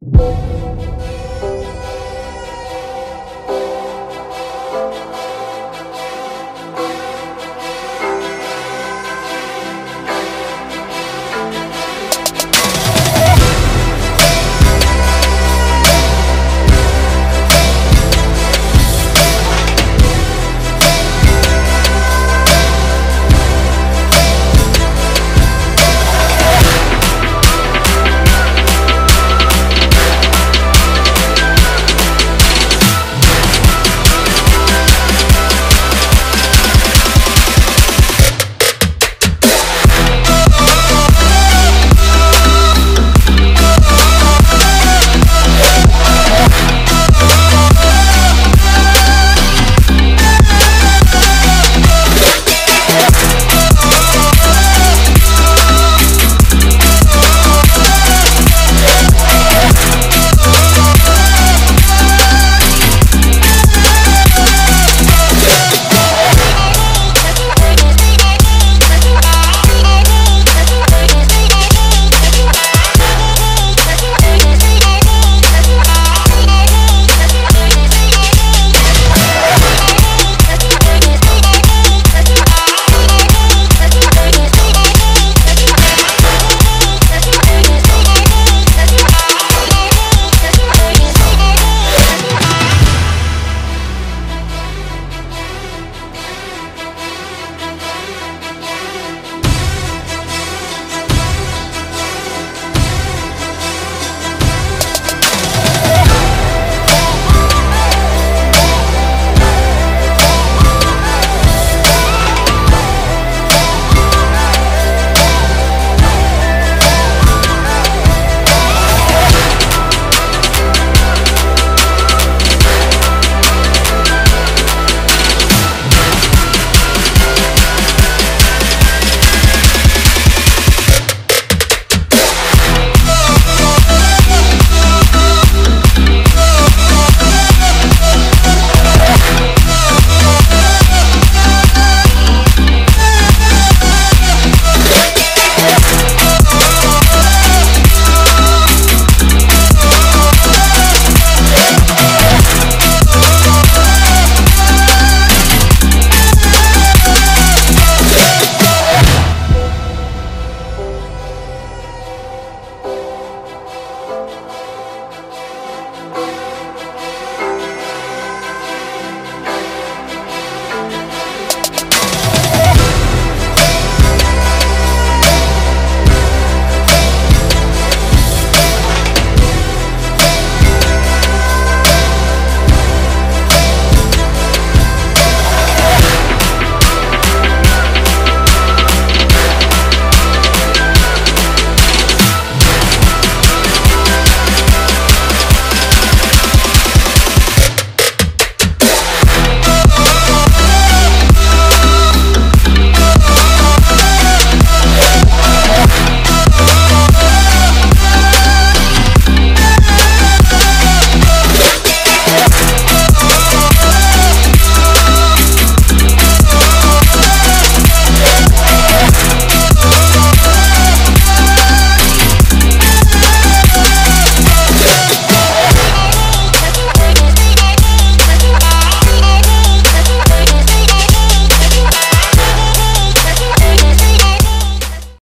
you.